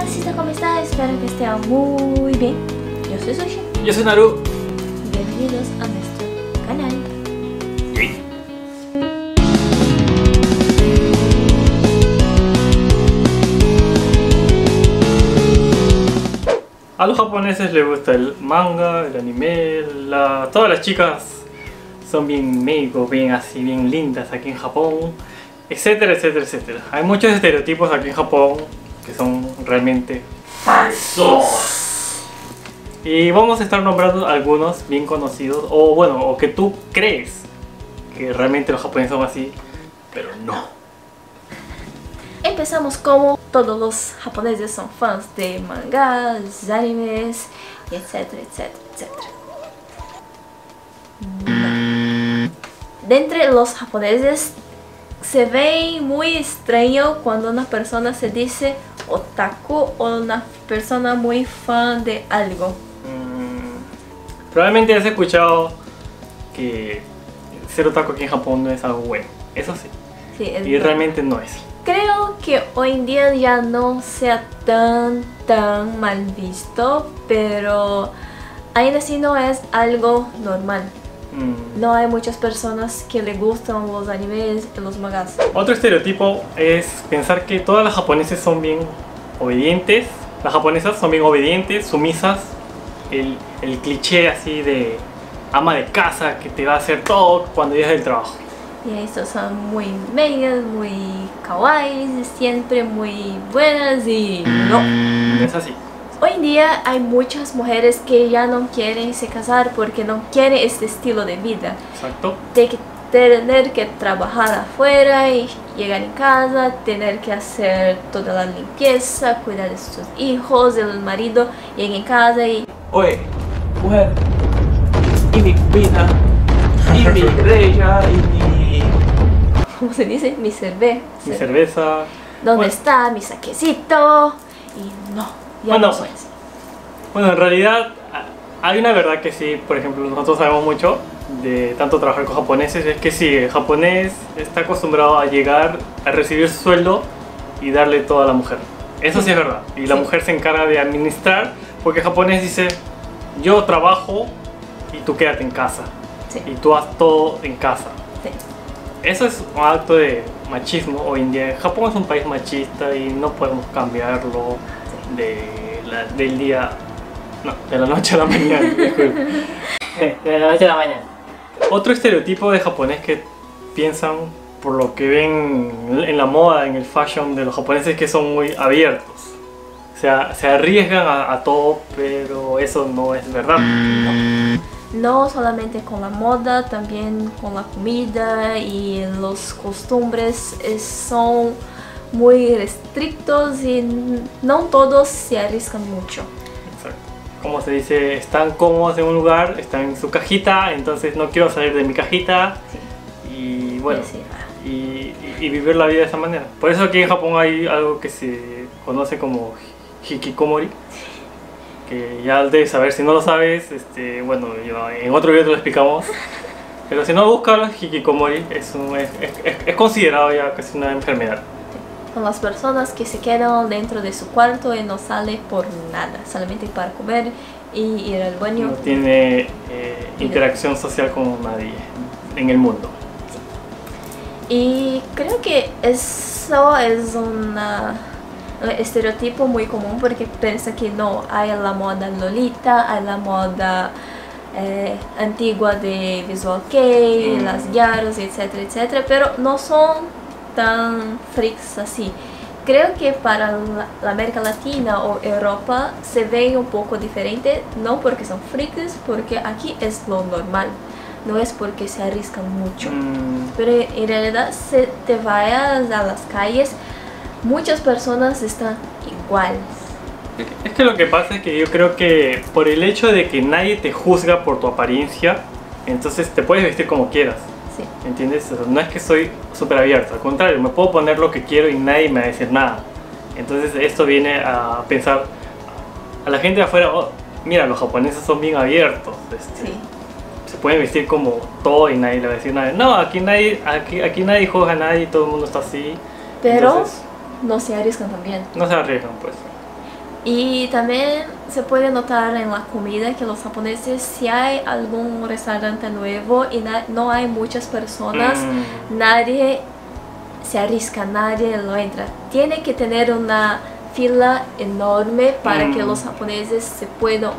Hola, ¿cómo está? Espero que esté muy bien. Yo soy Sushi. Yo soy Naru. Bienvenidos a nuestro canal. A los japoneses les gusta el manga, el anime, la... todas las chicas son bien meiko, bien así, bien lindas aquí en Japón, etcétera, etcétera, etcétera. Hay muchos estereotipos aquí en Japón que son realmente falsos. Y vamos a estar nombrando algunos bien conocidos, o bueno, o que tú crees que realmente los japoneses son así, pero no. Empezamos como todos los japoneses son fans de mangas, animes, etcétera, etcétera, etcétera. No. De entre los japoneses se ve muy extraño cuando una persona se dice otaku o una persona muy fan de algo. Mm, probablemente has escuchado que ser otaku aquí en Japón no es algo bueno. Eso sí. Sí, es Y realmente no es. Creo que hoy en día ya no sea tan tan mal visto, pero aún así no es algo normal. Mm. No hay muchas personas que le gustan los animes y los mangas. Otro estereotipo es pensar que todas las japonesas son bien obedientes. Las japonesas son bien obedientes, sumisas. El, el cliché así de ama de casa que te va a hacer todo cuando llegas del trabajo. Y estos son muy bellas, muy kawaii, siempre muy buenas y no. No es así. Hoy en día hay muchas mujeres que ya no quieren se casar porque no quieren este estilo de vida. Exacto. de que tener que trabajar afuera y llegar en casa, tener que hacer toda la limpieza, cuidar de sus hijos, del marido, llegar en casa y Oye, mujer, y mi vida, y mi estrella, y mi... ¿cómo se dice? Mi cerveza. Mi cerveza. ¿Dónde Bueno. está mi saquecito? Y no, Bueno. Bueno, en realidad hay una verdad que sí, por ejemplo, nosotros sabemos mucho de tanto trabajar con japoneses, es que sí, el japonés está acostumbrado a llegar a recibir su sueldo y darle todo a la mujer. Eso sí es verdad. Y la Sí. mujer se encarga de administrar, porque el japonés dice, yo trabajo y tú quédate en casa. Sí, Y tú haz todo en casa. sí. Eso es un acto de machismo hoy en día. Japón es un país machista y no podemos cambiarlo de la- del día, no, de la noche a la mañana. De la noche a la mañana. Otro estereotipo de japonés que piensan por lo que ven en la moda, en el fashion de los japoneses, es que son muy abiertos. O sea, se arriesgan a, a todo, pero eso no es verdad. No. No solamente con la moda, también con la comida y los costumbres eh, son muy restrictos y no todos se arriesgan mucho. Exacto. Como se dice, están cómodos en un lugar, están en su cajita, entonces no quiero salir de mi cajita Sí. y bueno, Sí, ah, y, y- y vivir la vida de esa manera. Por eso aquí en Japón hay algo que se conoce como hikikomori, que ya debes saber, si no lo sabes, este, bueno, yo- en otro video te lo explicamos. Pero si no buscas hikikomori, es, un- es, es- es considerado ya casi una enfermedad. Con las personas que se quedan dentro de su cuarto y no sale por nada, solamente para comer y ir al baño. No tiene eh, interacción social con nadie en el mundo. Y creo que eso es una- un estereotipo muy común porque piensa que no hay la moda lolita, hay la moda eh, antigua de visual kei, Mm. las yaros, etcétera, etcétera, pero no son tan freaks así. Creo que para la, América Latina o Europa se ve un poco diferente, no porque son freaks, porque aquí es lo normal, no es porque se arriesgan mucho. Mm, Pero en realidad, si te vayas a las calles, muchas personas están iguales. Es que lo que pasa es que yo creo que por el hecho de que nadie te juzga por tu apariencia, entonces te puedes vestir como quieras. Sí, ¿Entiendes? O sea, No es que soy súper abierto, al contrario, me puedo poner lo que quiero y nadie me va a decir nada. Entonces esto viene a pensar a la gente de afuera, "Oh, mira, los japoneses son bien abiertos, este, sí. se pueden vestir como todo y nadie le va a decir nada. No, aquí nadie, aquí, aquí nadie juzga a nadie, todo el mundo está así. Pero Entonces, no se arriesgan también. no se arriesgan pues. Y también se puede notar en la comida que los japoneses, si hay algún restaurante nuevo y no hay muchas personas, Mm. nadie se arriesga, nadie lo entra. Tiene que tener una fila enorme para que Mm. los japoneses se puedan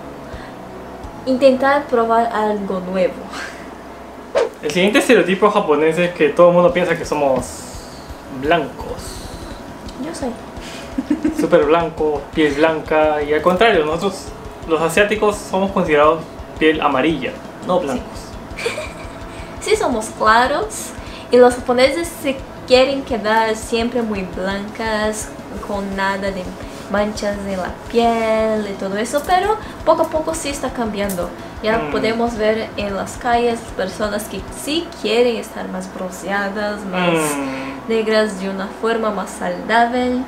intentar probar algo nuevo. El siguiente estereotipo japonés es que todo el mundo piensa que somos blancos. Yo soy. Súper blancos, piel blanca. Y al contrario, nosotros los asiáticos somos considerados piel amarilla, no blancos. Sí somos claros y los japoneses se quieren quedar siempre muy blancas, con nada de manchas en la piel y todo eso, pero poco a poco sí está cambiando. Ya Mm. podemos ver en las calles personas que sí quieren estar más bronceadas, más Mm. negras de una forma más saludable.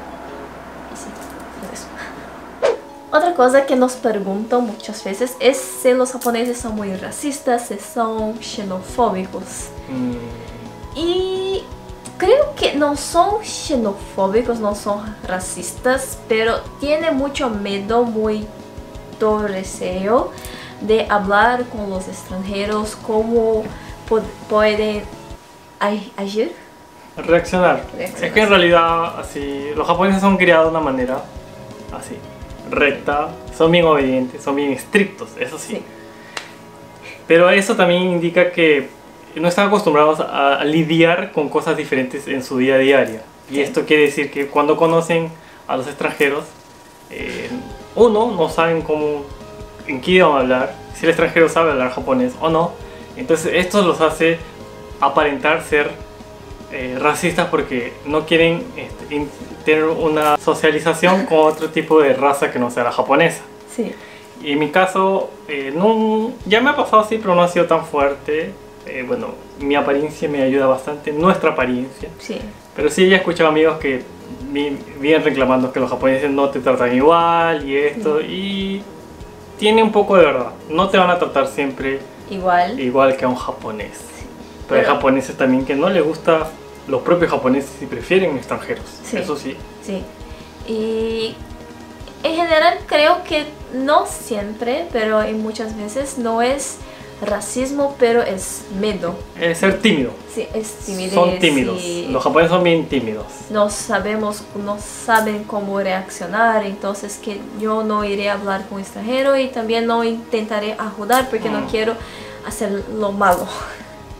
Eso. Otra cosa que nos preguntan muchas veces es si los japoneses son muy racistas, si son xenofóbicos. Mm. Y creo que no son xenofóbicos, no son racistas, pero tiene mucho miedo, muy deseo de hablar con los extranjeros, cómo pueden agir. Reaccionar. Reaccionar, Es que en realidad, así, los japoneses son criados de una manera así, recta, son bien obedientes, son bien estrictos, eso sí. Sí. Pero eso también indica que no están acostumbrados a, a lidiar con cosas diferentes en su día a día. Y Sí. esto quiere decir que cuando conocen a los extranjeros, eh, uno, no saben cómo, en qué idioma hablar, si el extranjero sabe hablar japonés o no. Entonces esto los hace aparentar ser eh, racistas porque no quieren este, tener una socialización con otro tipo de raza que no sea la japonesa. Sí. Y en mi caso, eh, no, ya me ha pasado así, pero no ha sido tan fuerte. Eh, bueno, mi apariencia me ayuda bastante, nuestra apariencia. Sí. Pero sí, ya he escuchado amigos que vi- vienen reclamando que los japoneses no te tratan igual y esto. Y tiene un poco de verdad. No te van a tratar siempre Igual. igual que a un japonés. Pero hay Pero- japoneses también que no les gusta los propios japoneses y prefieren extranjeros. Sí. Eso sí. Sí. Y en general creo que no siempre, pero en muchas veces no es racismo, pero es miedo. Es ser tímido. Sí, es timidez. Son tímidos. y Los japoneses son bien tímidos. no sabemos, no saben cómo reaccionar, entonces que yo no iré a hablar con extranjero y también no intentaré ayudar porque no Mm. quiero hacer lo malo.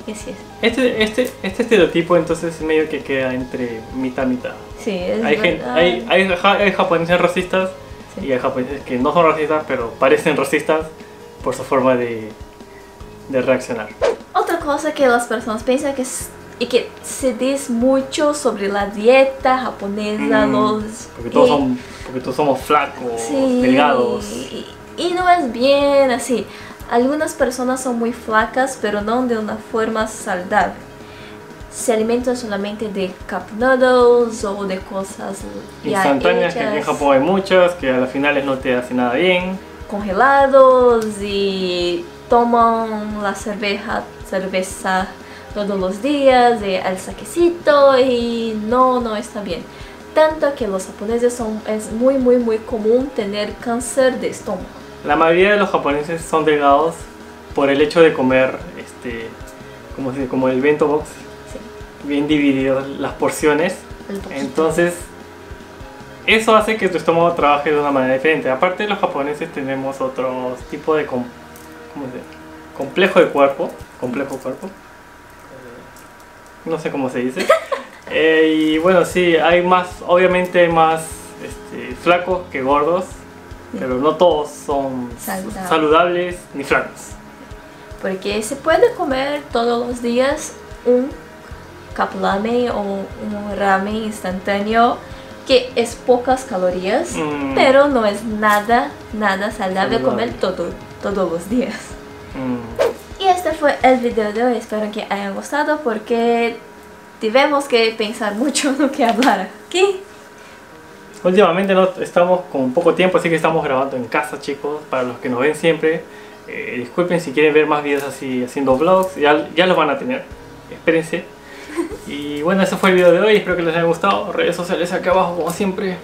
Y así es. Este, este, este estereotipo entonces medio que queda entre mitad mitad. Sí, es Hay, gente, hay, hay, ja- hay japoneses racistas Sí. y hay japoneses que no son racistas pero parecen racistas por su forma de, de reaccionar. Otra cosa que las personas piensan que es, y que se dice mucho sobre la dieta japonesa, Mm, los Porque todos, y- son, porque todos somos flacos, sí, delgados. Y, y no es bien así. Algunas personas son muy flacas, pero no de una forma saludable. Se alimentan solamente de cup noodles o de cosas Instantáneas, que aquí en Japón hay muchas, que a las finales no te hacen nada bien. congelados y toman la cerveza, cerveza todos los días, el saquecito y no, no está bien. Tanto que los japoneses son, es muy, muy, muy común tener cáncer de estómago. La mayoría de los japoneses son delgados por el hecho de comer, este, como, se- como el bento box, Sí, bien divididos las porciones. Entonces, eso hace que tu estómago trabaje de una manera diferente. Aparte, los japoneses tenemos otro tipo de com- ¿cómo se complejo de cuerpo. Complejo cuerpo. No sé cómo se dice. Eh, y bueno, sí, hay más, obviamente hay más este, flacos que gordos. Pero no todos son Saludables. saludables ni flacos. Porque se puede comer todos los días un cup ramen o un ramen instantáneo que es pocas calorías, Mm. pero no es nada, nada saludable Saludable. comer todo, todos los días. Mm. Y este fue el video de hoy, espero que hayan gustado porque debemos que pensar mucho en lo que hablar aquí. Últimamente no estamos con poco tiempo, así que estamos grabando en casa, chicos. Para los que nos ven siempre, eh, disculpen si quieren ver más videos así haciendo vlogs, ya, ya los van a tener. Espérense. Y bueno, ese fue el video de hoy. Espero que les haya gustado. Redes sociales aquí abajo, como siempre.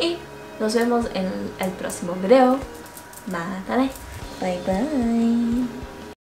Y Nos vemos en el próximo video. Bye bye.